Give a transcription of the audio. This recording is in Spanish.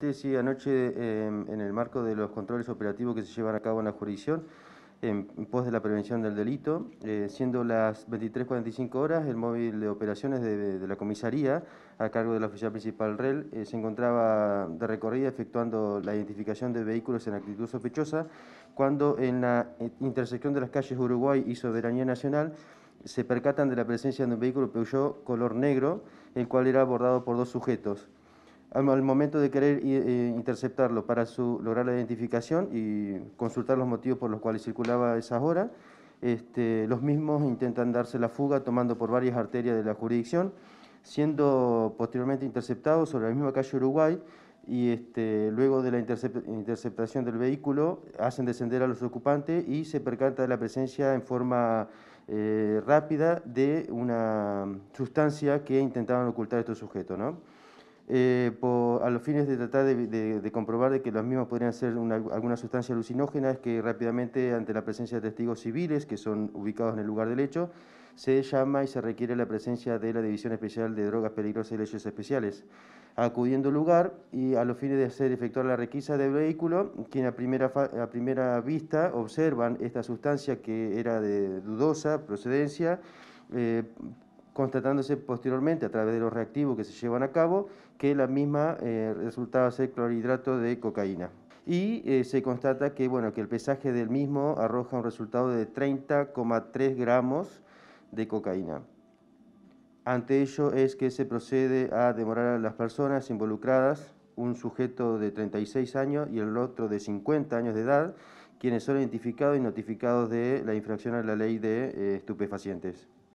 Sí, anoche em, en el marco de los controles operativos que se llevan a cabo en la jurisdicción, en pos de la prevención del delito, eh, siendo las 23.45 horas, el móvil de operaciones de, la comisaría, a cargo de la oficial principal REL, eh, se encontraba de recorrida efectuando la identificación de vehículos en actitud sospechosa, cuando en la eh, intersección de las calles Uruguay y Soberanía Nacional se percatan de la presencia de un vehículo Peugeot color negro, el cual era abordado por dos sujetos al, momento de querer eh, interceptarlo para su, lograr la identificación y consultar los motivos por los cuales circulaba a esas horas, este, los mismos intentan darse la fuga tomando por varias arterias de la jurisdicción, siendo posteriormente interceptados sobre la misma calle Uruguay y este, luego de la interceptación del vehículo hacen descender a los ocupantes y se percata de la presencia en forma eh, rápida de una sustancia que intentaban ocultar estos sujetos. ¿no? Eh, a los fines de tratar de, comprobar de que los mismos podrían ser alguna sustancia alucinógena, es que rápidamente, ante la presencia de testigos civiles que son ubicados en el lugar del hecho, se llama y se requiere la presencia de la División Especial de Drogas Peligrosas y Leyes Especiales, acudiendo al lugar y a los fines de hacer efectuar la requisa del vehículo, quien a primera, a primera vista observan esta sustancia que era de dudosa procedencia, eh, constatándose posteriormente a través de los reactivos que se llevan a cabo que la misma eh, resultaba ser clorhidrato de cocaína. Y eh, se constata que, bueno, que el pesaje del mismo arroja un resultado de 30,3 gramos de cocaína. Ante ello es que se procede a demorar a las personas involucradas, un sujeto de 36 años y el otro de 50 años de edad, quienes son identificados y notificados de la infracción a la ley de eh, estupefacientes.